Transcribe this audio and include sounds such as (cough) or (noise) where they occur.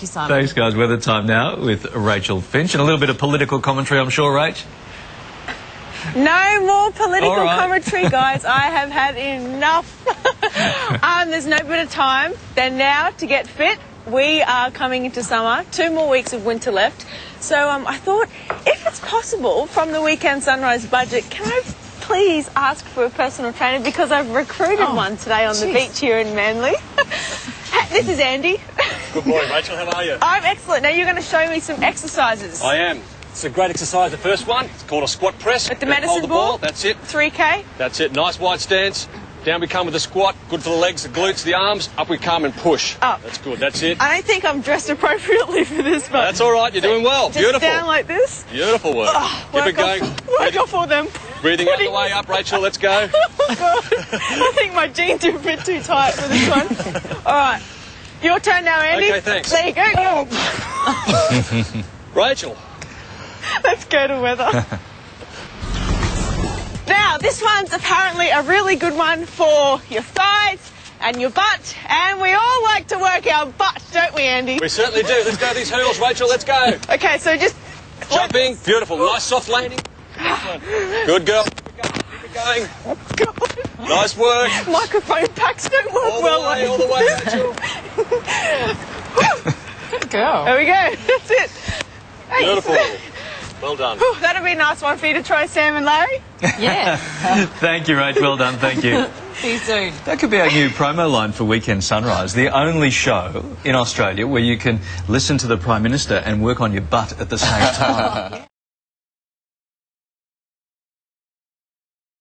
Thank you, Simon. Thanks, guys. Weather time now with Rachael Finch and a little bit of political commentary, I'm sure, Rach. No more political All right. commentary, guys. I have had enough. (laughs) um, there's no better time than now to get fit. We are coming into summer, two more weeks of winter left. So um, I thought, if it's possible, from the weekend sunrise budget, can I please ask for a personal trainer because I've recruited Oh, one today on the beach here in Manly. (laughs) this is Andy. Good morning, Rachael. How are you? I'm excellent. Now you're going to show me some exercises. I am. It's a great exercise. The first one, it's called a squat press. With the Hold medicine the ball? That's it. 3K. That's it. Nice wide stance. Down we come with the squat. Good for the legs, the glutes, the arms. Up we come and push. Up. That's good. That's it. I don't think I'm dressed appropriately for this, but That's all right. You're doing well. just Beautiful. down like this. Beautiful work. Oh, Keep Work it going. Off, (laughs) work Breathing, off all them. breathing out the way up, Rachael. Let's go. (laughs) Oh, God. I think my jeans are a bit too tight for this one. (laughs) All right. Your turn now, Andy. Okay, thanks. There you go. Oh. (laughs) (laughs) Rachael. Let's go to weather. (laughs) now, this one's apparently a really good one for your thighs and your butt. And we all like to work our butt, don't we, Andy? We certainly do. Let's go these hurdles, Rachael. Let's go. Okay, so just Jumping. Beautiful. Nice soft landing. (sighs) Good girl. Keep it going. Keep it going. Nice work. microphone packs don't work All well the way, like all the way, Rachael. Good girl. There we go. (laughs) That's it. Hey, Beautiful. (laughs) Well done. Whew, That'll be a nice one for you to try, Sam and Larry. Yeah. (laughs) Thank you, Rach. Well done. Thank you. See you soon. That could be our new promo line for Weekend Sunrise, the only show in Australia where you can listen to the Prime Minister and work on your butt at the same time.